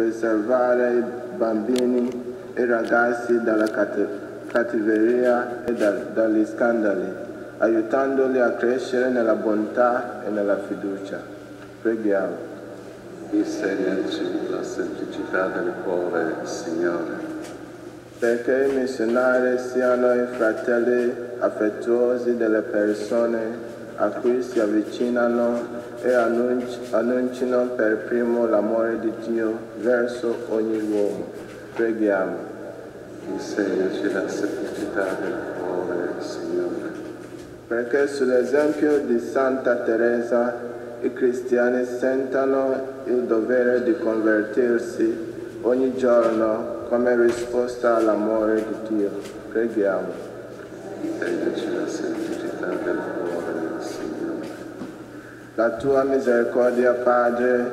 preservare i bambini e ragazzi dalla cattiveria e da- dagli scandali, aiutandoli a crescere nella bontà e nella fiducia. Preghiamo. Insegnaci la semplicità del cuore, Signore. perché i missionari siano i fratelli affettuosi delle persone a cui si avvicinano e annunci- annunciano per primo l'amore di Dio verso ogni uomo. Preghiamo. Insegnaci la semplicità del cuore, Signore. Perché sull'esempio di Santa Teresa i cristiani sentano il dovere di convertirsi ogni giorno come risposta all'amore di Dio. Preghiamo. Insegnaci la semplicità del cuore, Signore. La tua misericordia, Padre,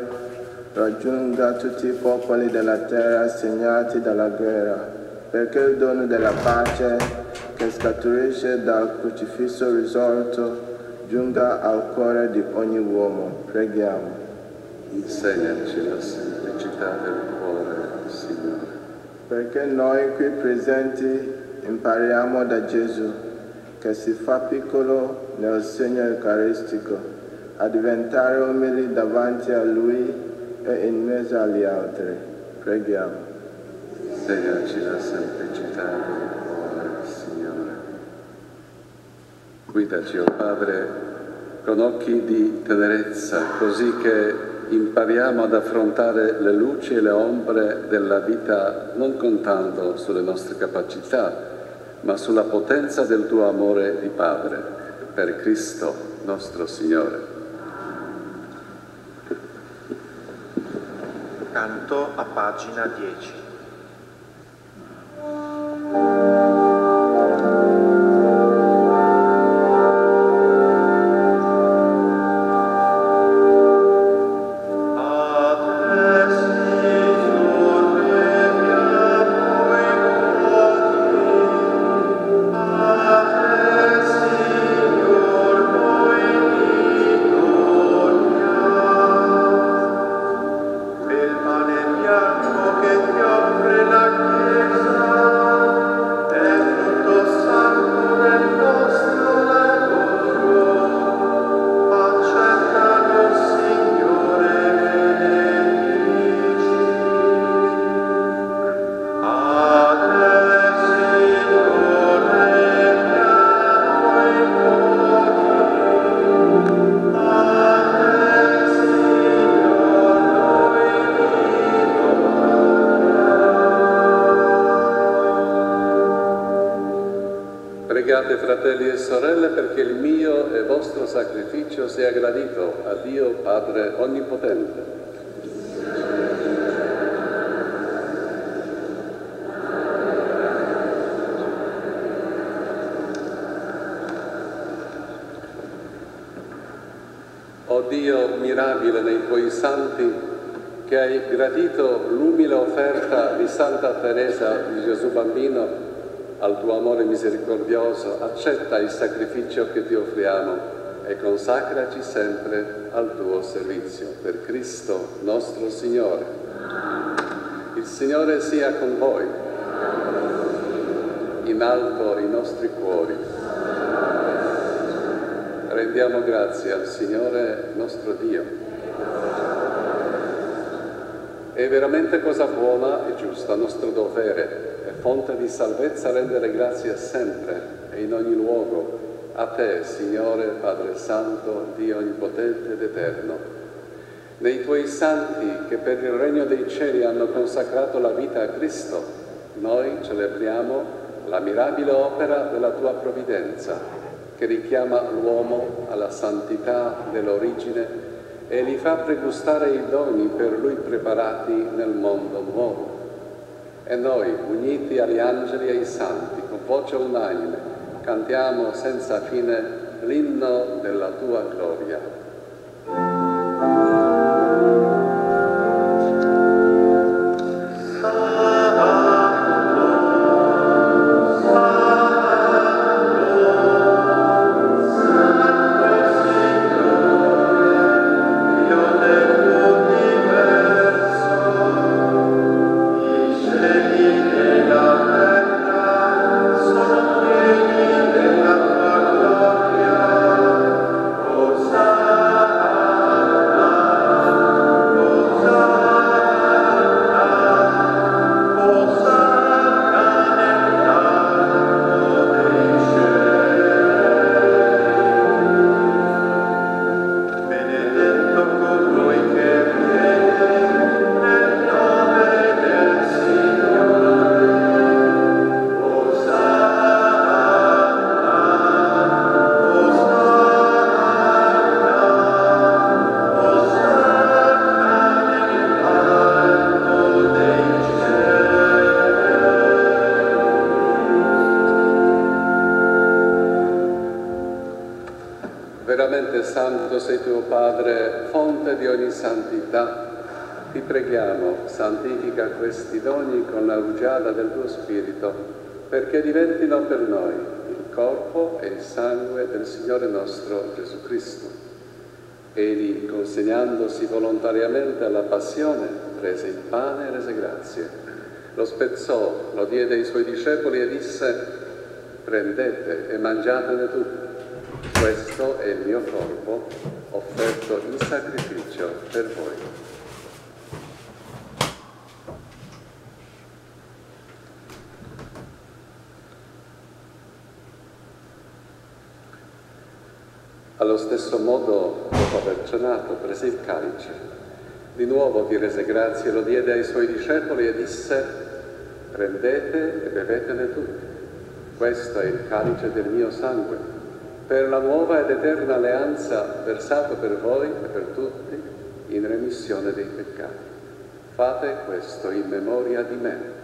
raggiunga tutti i popoli della terra segnati dalla guerra, perché il dono della pace che scaturisce dal crocifisso risorto giunga al cuore di ogni uomo. Preghiamo. Insegnaci la semplicità del cuore, Signore. Perché noi qui presenti impariamo da Gesù, che si fa piccolo nel segno eucaristico, a diventare umili davanti a Lui e in mezzo agli altri. Preghiamo. Insegnaci la semplicità del cuore, Signore. Guidaci, o Padre, con occhi di tenerezza, così che impariamo ad affrontare le luci e le ombre della vita non contando sulle nostre capacità, ma sulla potenza del tuo amore di Padre, per Cristo nostro Signore. Canto a pagina 10. Gradito a Dio Padre Onnipotente. O Dio mirabile nei tuoi santi, che hai gradito l'umile offerta di Santa Teresa di Gesù Bambino al tuo amore misericordioso, accetta il sacrificio che ti offriamo e consacraci sempre al tuo servizio. Per Cristo nostro Signore. Il Signore sia con voi. In alto i nostri cuori. Rendiamo grazie al Signore nostro Dio. È veramente cosa buona e giusta, nostro dovere e fonte di salvezza rendere grazie sempre e in ogni luogo a te, Signore Padre Santo, Dio Onnipotente ed Eterno. Nei tuoi santi che per il regno dei cieli hanno consacrato la vita a Cristo, noi celebriamo la mirabile opera della tua provvidenza, che richiama l'uomo alla santità dell'origine e gli fa pregustare i doni per lui preparati nel mondo nuovo. E noi, uniti agli angeli e ai santi, con voce unanime, cantiamo senza fine l'inno della tua gloria. Padre, fonte di ogni santità, ti preghiamo, santifica questi doni con la rugiada del tuo Spirito, perché diventino per noi il corpo e il sangue del Signore nostro Gesù Cristo. Egli, consegnandosi volontariamente alla passione, prese il pane e rese grazie. Lo spezzò, lo diede ai suoi discepoli e disse, prendete e mangiatene tutti. Questo è il mio corpo, offerto in sacrificio per voi. Allo stesso modo, dopo aver cenato, prese il calice. Di nuovo vi rese grazie, lo diede ai suoi discepoli e disse, prendete e bevetene tutti. Questo è il calice del mio sangue, per la nuova ed eterna alleanza versato per voi e per tutti in remissione dei peccati. Fate questo in memoria di me.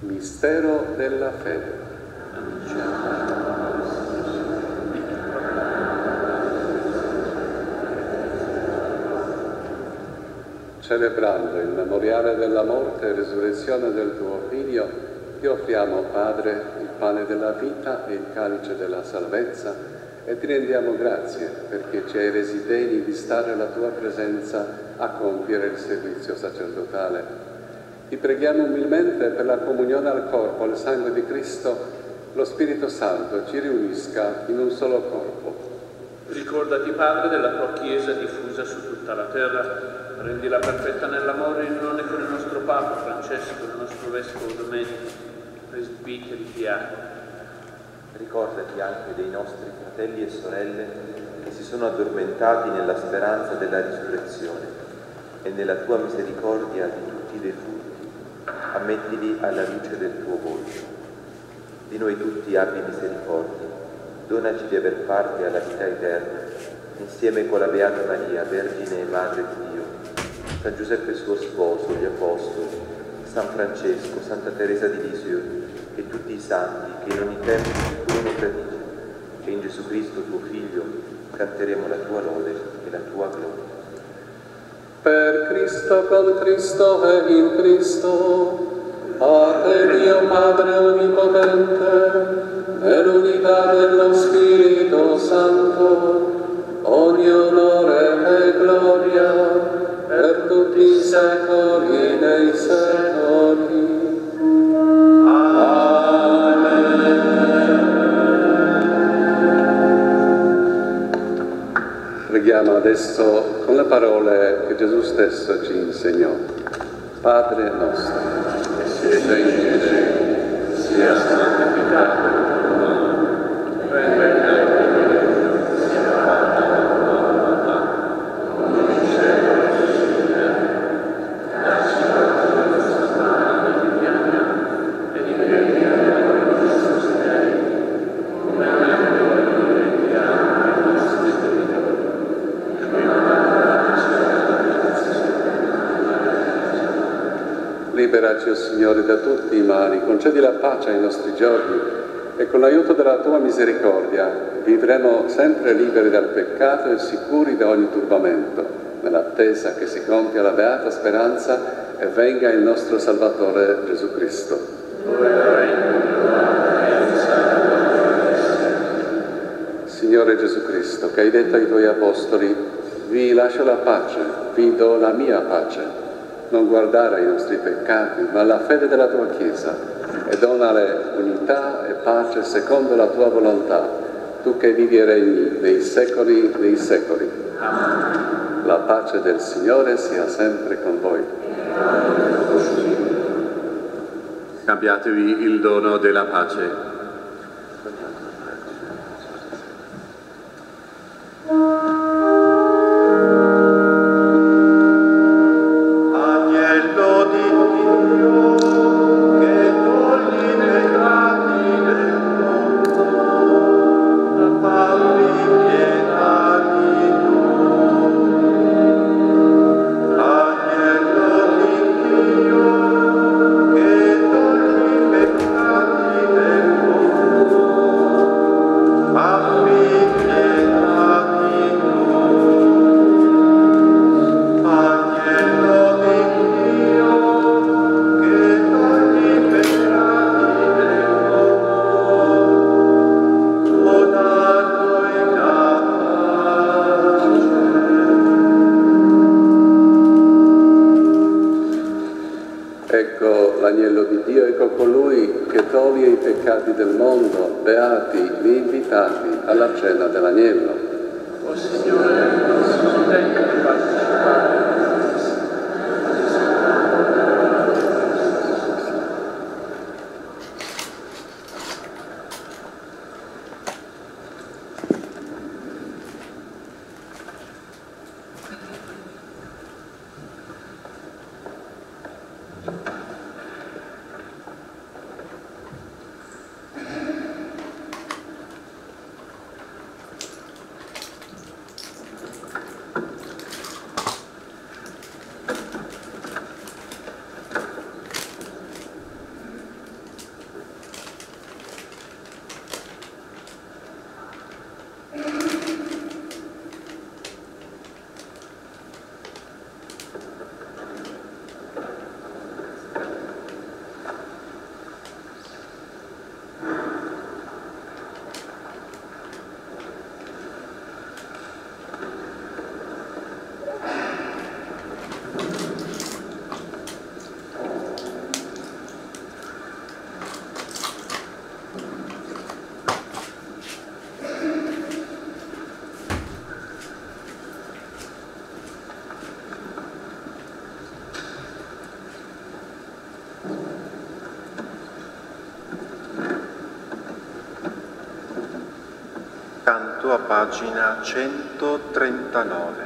Mistero della fede. Celebrando il memoriale della morte e resurrezione del tuo Figlio, ti offriamo, Padre, il pane della vita e il calice della salvezza e ti rendiamo grazie perché ci hai resi degni di stare alla tua presenza a compiere il servizio sacerdotale. Ti preghiamo umilmente per la comunione al corpo, al sangue di Cristo, lo Spirito Santo ci riunisca in un solo corpo. Ricordati, Padre, della tua Chiesa diffusa su tutta la terra. Rendila perfetta nell'amore in unione con il nostro Papa Francesco, il nostro Vescovo Domenico, presbiteri diaconi. Ricordati anche dei nostri fratelli e sorelle che si sono addormentati nella speranza della risurrezione e nella tua misericordia di tutti i defunti. Ammettili alla luce del tuo volto. Di noi tutti abbi misericordia. Donaci di aver parte alla vita eterna, insieme con la Beata Maria, Vergine e Madre di San Giuseppe suo sposo, gli Apostoli, San Francesco, Santa Teresa di Lisieux e tutti i santi che in ogni tempo ci furono traditi, e in Gesù Cristo tuo Figlio canteremo la tua lode e la tua gloria. Per Cristo, con Cristo e in Cristo, a te Dio Padre Onnipotente, nell'unità dello Spirito Santo, ogni onore e gloria tutti i secoli dei secoli. Preghiamo adesso con le parole che Gesù stesso ci insegnò. Padre nostro, che siete in cielo, sia santificato il tuo nome, venga il tuo regno, sia fatta la tua volontà, come in cielo e in terra. Dacci oggi la nostra pane quotidiana e riprendi a noi i nostri debiti, come anche noi rivendiamo ai nostri debitori. E non abbandonaci alla tentazione, Liberaci, o Signore, da tutti i mali, concedi la pace ai nostri giorni e con l'aiuto della tua misericordia vivremo sempre liberi dal peccato e sicuri da ogni turbamento, nell'attesa che si compia la beata speranza e venga il nostro Salvatore Gesù Cristo. Signore Gesù Cristo, che hai detto ai tuoi apostoli, vi lascio la pace, vi do la mia pace. Non guardare ai nostri peccati, ma alla fede della tua Chiesa e donale unità e pace secondo la tua volontà, tu che vivi e regni nei secoli dei secoli. La pace del Signore sia sempre con voi. Cambiatevi il dono della pace. Pagina 139.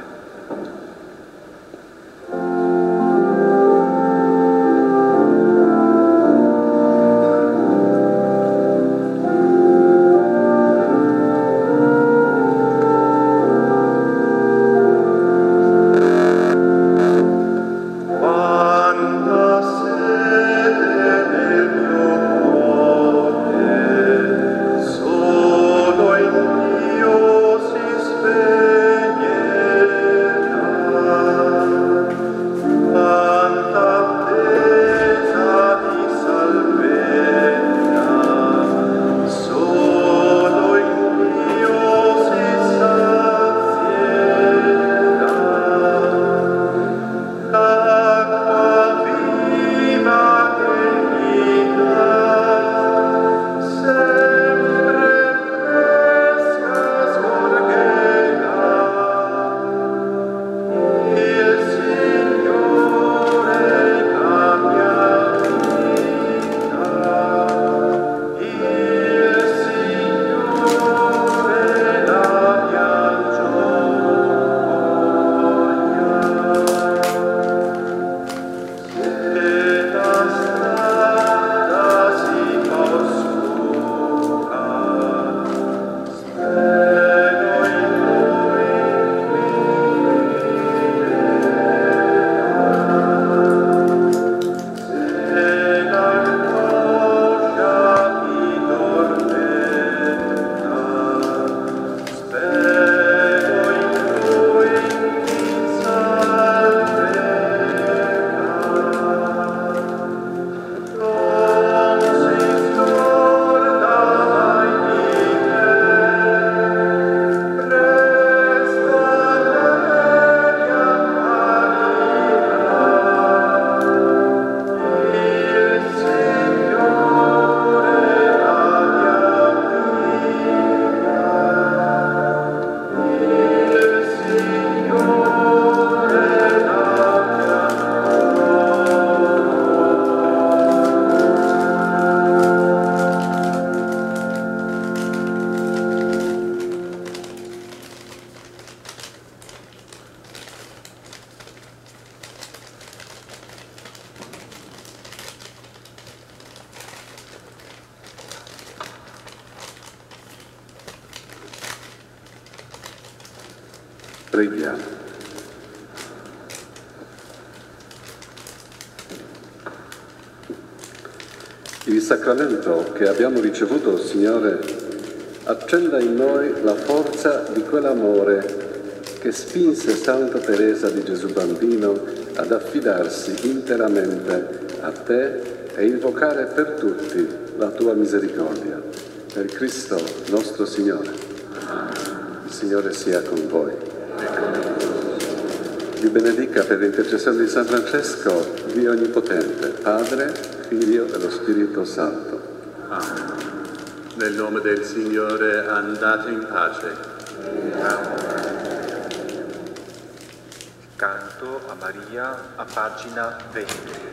Preghiamo. Il sacramento che abbiamo ricevuto, Signore, accenda in noi la forza di quell'amore che spinse Santa Teresa di Gesù Bambino ad affidarsi interamente a te e invocare per tutti la tua misericordia. Per Cristo nostro Signore. Il Signore sia con voi. Vi benedica per l'intercessione di San Francesco, Dio Onnipotente, Padre, Figlio e lo Spirito Santo. Nel nome del Signore andate in pace. Canto a Maria a pagina 20.